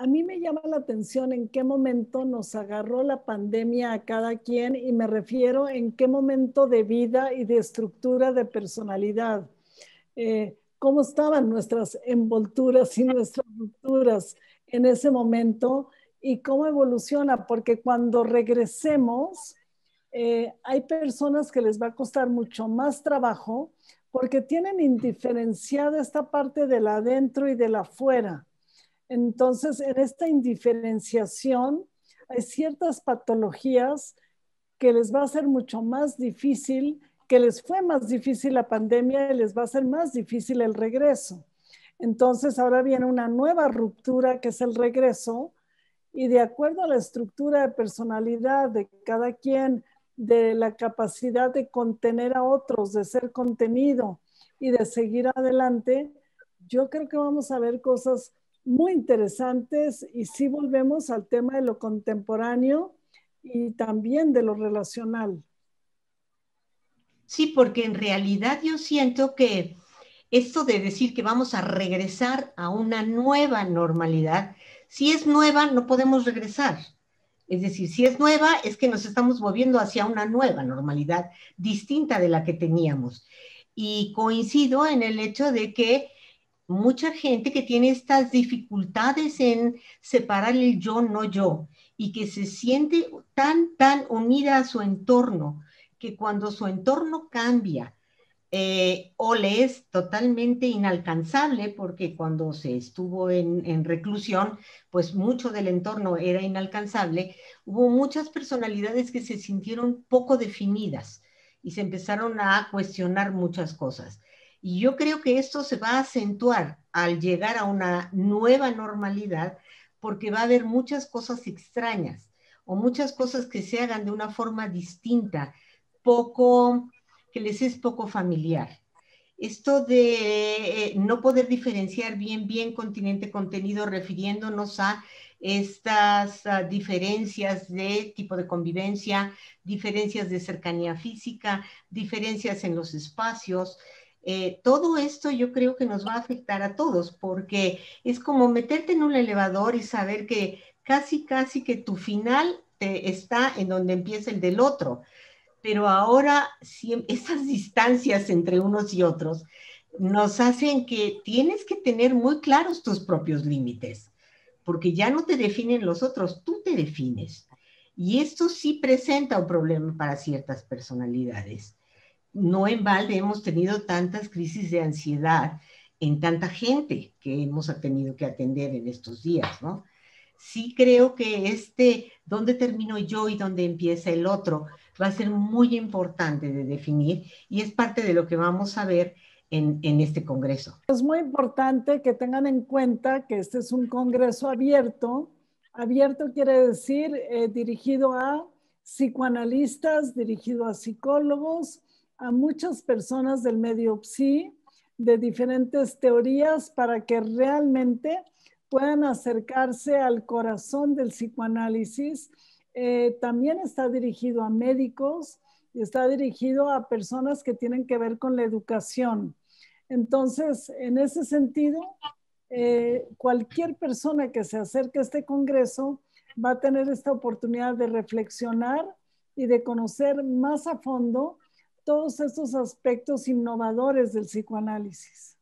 a mí me llama la atención en qué momento nos agarró la pandemia a cada quien y me refiero en qué momento de vida y de estructura de personalidad. Eh, cómo estaban nuestras envolturas y nuestras rupturas en ese momento y cómo evoluciona, porque cuando regresemos, eh, hay personas que les va a costar mucho más trabajo porque tienen indiferenciada esta parte de la adentro y de la afuera. Entonces, en esta indiferenciación hay ciertas patologías que les va a ser mucho más difícil, que les fue más difícil la pandemia y les va a ser más difícil el regreso. Entonces, ahora viene una nueva ruptura que es el regreso y de acuerdo a la estructura de personalidad de cada quien, de la capacidad de contener a otros, de ser contenido y de seguir adelante, yo creo que vamos a ver cosas muy interesantes y si volvemos al tema de lo contemporáneo y también de lo relacional. Sí, porque en realidad yo siento que esto de decir que vamos a regresar a una nueva normalidad, si es nueva, no podemos regresar. Es decir, si es nueva, es que nos estamos moviendo hacia una nueva normalidad distinta de la que teníamos. Y coincido en el hecho de que mucha gente que tiene estas dificultades en separar el yo, no yo, y que se siente tan, tan unida a su entorno, que cuando su entorno cambia eh, o le es totalmente inalcanzable, porque cuando se estuvo en, en reclusión, pues mucho del entorno era inalcanzable, hubo muchas personalidades que se sintieron poco definidas y se empezaron a cuestionar muchas cosas. Y yo creo que esto se va a acentuar al llegar a una nueva normalidad porque va a haber muchas cosas extrañas o muchas cosas que se hagan de una forma distinta, poco, que les es poco familiar. Esto de eh, no poder diferenciar bien, bien continente contenido, refiriéndonos a estas diferencias de tipo de convivencia, diferencias de cercanía física, diferencias en los espacios, eh, todo esto yo creo que nos va a afectar a todos porque es como meterte en un elevador y saber que casi, casi que tu final te está en donde empieza el del otro. Pero ahora si, esas distancias entre unos y otros nos hacen que tienes que tener muy claros tus propios límites, porque ya no te definen los otros, tú te defines. Y esto sí presenta un problema para ciertas personalidades no en balde hemos tenido tantas crisis de ansiedad en tanta gente que hemos tenido que atender en estos días, ¿no? Sí creo que este, dónde termino yo y dónde empieza el otro, va a ser muy importante de definir y es parte de lo que vamos a ver en, este Congreso. Es muy importante que tengan en cuenta que este es un Congreso abierto. Abierto quiere decir eh, dirigido a psicoanalistas, dirigido a psicólogos, a muchas personas del medio psi de diferentes teorías para que realmente puedan acercarse al corazón del psicoanálisis. Eh, también está dirigido a médicos y está dirigido a personas que tienen que ver con la educación. Entonces, en ese sentido, eh, cualquier persona que se acerque a este Congreso va a tener esta oportunidad de reflexionar y de conocer más a fondo todos estos aspectos innovadores del psicoanálisis.